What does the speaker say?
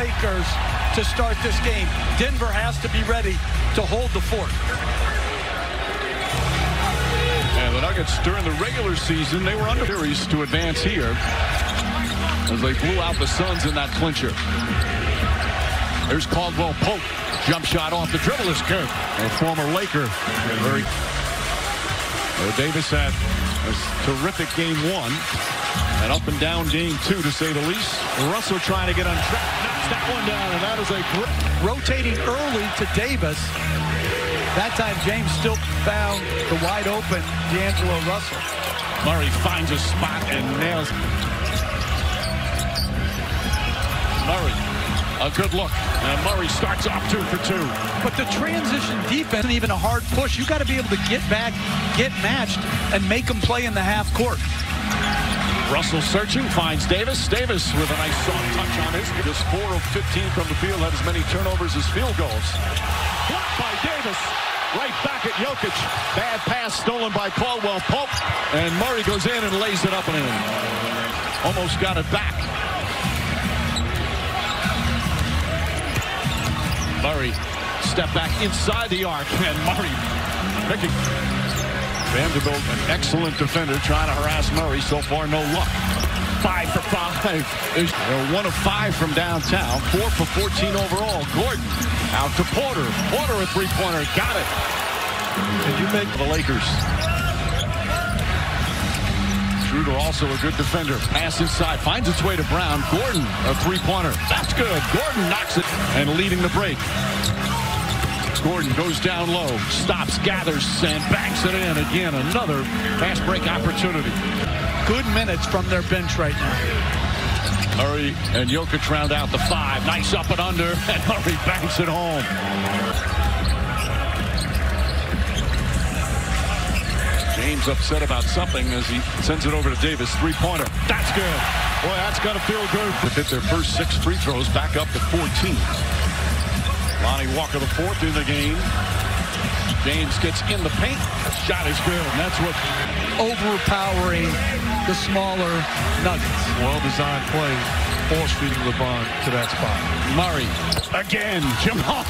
Lakers to start this game. Denver has to be ready to hold the fort. And the Nuggets during the regular season, they were under series to advance here as they blew out the Suns in that clincher. There's Caldwell Pope. Jump shot off the dribble is good. A former Laker. Very. Well, Davis had a terrific game one. An up and down game two, to say the least. Russell trying to get on track. That one down, and that is a. Rotating early to Davis. That time, James still found the wide open D'Angelo Russell. Murray finds a spot and nails. it. Murray, a good look. And Murray starts off two for two. But the transition defense isn't even a hard push. You got to be able to get back, get matched, and make them play in the half court. Russell searching, finds Davis. Davis with a nice soft touch on his. Just 4 of 15 from the field, had as many turnovers as field goals. Blocked by Davis. Right back at Jokic. Bad pass stolen by Caldwell Pope. And Murray goes in and lays it up and in. Almost got it back. Murray step back inside the arc. And Murray picking. Vanderbilt, an excellent defender, trying to harass Murray. So far, no luck. Five for five. They're one of five from downtown. Four for 14 overall. Gordon out to Porter. Porter a three-pointer. Got it. And you make the Lakers. Schroeder also a good defender. Pass inside. Finds its way to Brown. Gordon, a three-pointer. That's good. Gordon knocks it. And leading the break. Gordon goes down low, stops, gathers, and banks it in. Again, another fast break opportunity. Good minutes from their bench right now. Murray and Jokic round out the five. Nice up and under, and Murray banks it home. James upset about something as he sends it over to Davis. Three-pointer. That's good. Boy, that's got to feel good. To hit their first six free throws back up to 14. Lonnie Walker, the fourth in the game. James gets in the paint. Shot is good, and that's what overpowering the smaller Nuggets. Well-designed play, force feeding LeBron to that spot. Murray again. Jamal